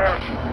Air.